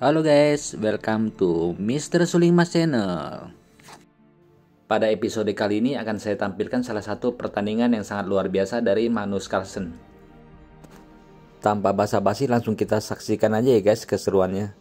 Halo guys, welcome to Mr. Sulimas Channel. Pada episode kali ini akan saya tampilkan salah satu pertandingan yang sangat luar biasa dari Magnus Carlsen. Tanpa basa-basi langsung kita saksikan aja ya guys keseruannya.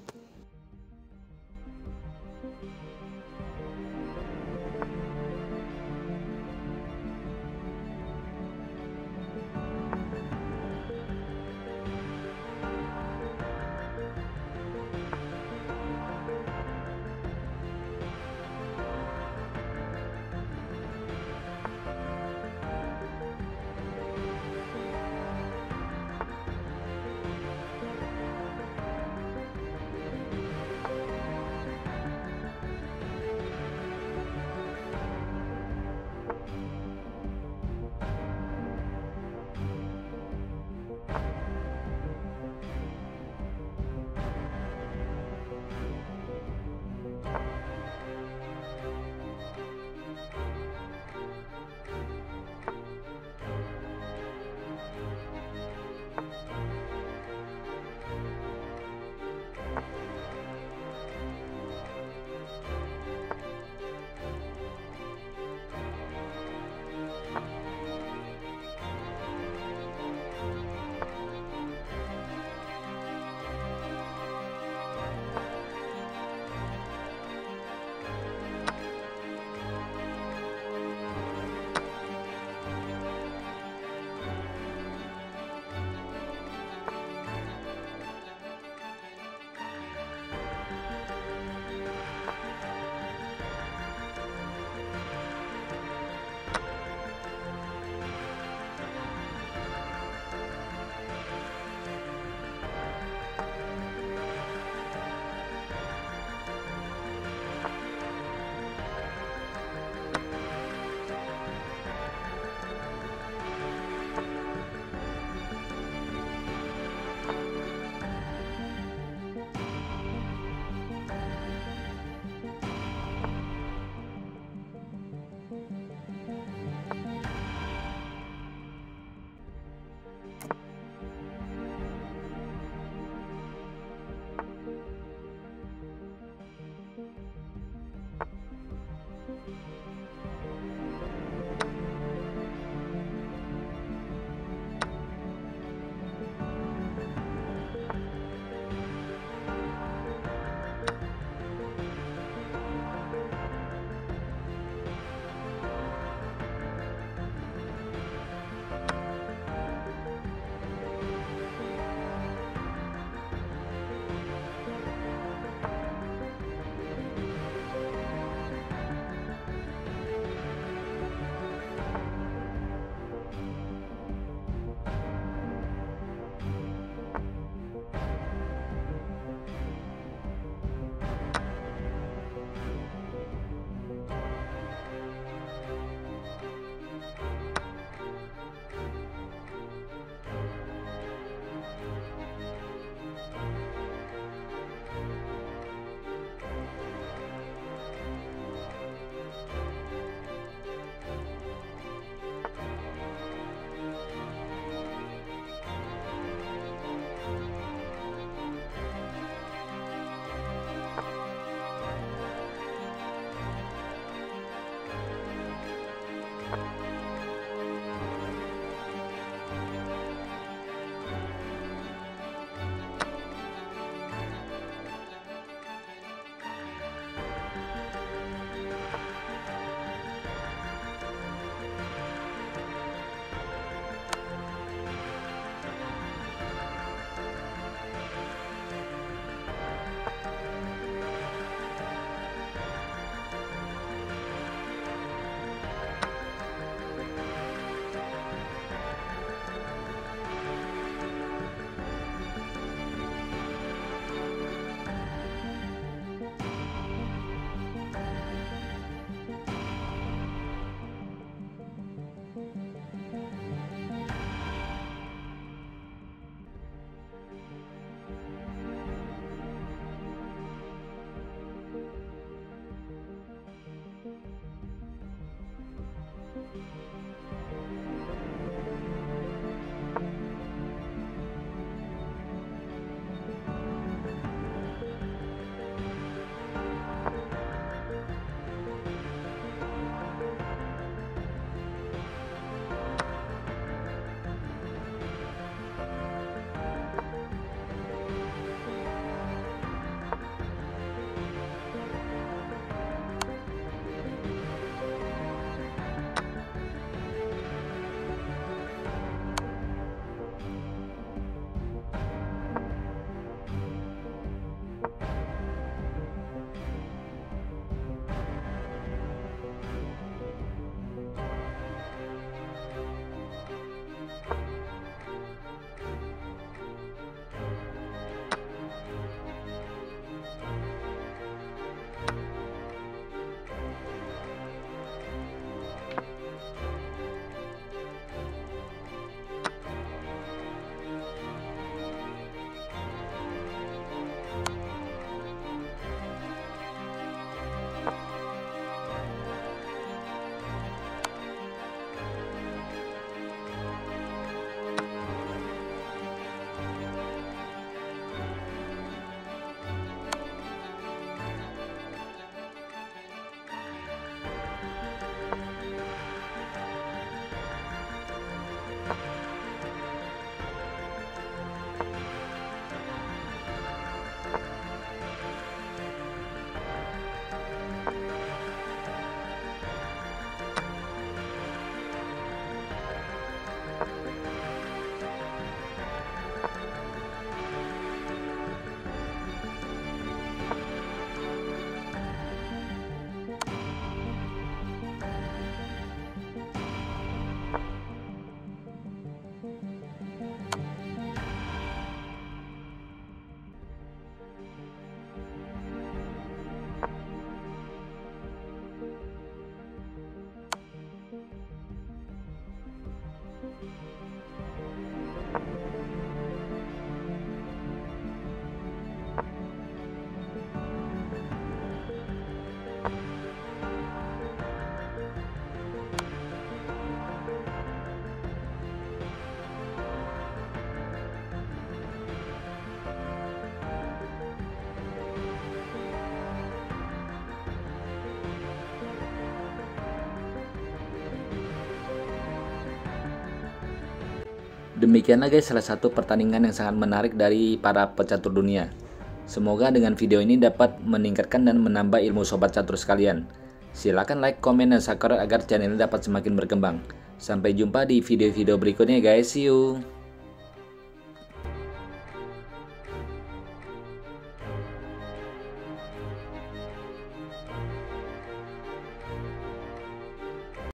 Demikianlah guys salah satu pertandingan yang sangat menarik dari para pecatur dunia. Semoga dengan video ini dapat meningkatkan dan menambah ilmu sobat catur sekalian. Silahkan like, komen, dan subscribe agar channel ini dapat semakin berkembang. Sampai jumpa di video-video berikutnya guys, see you!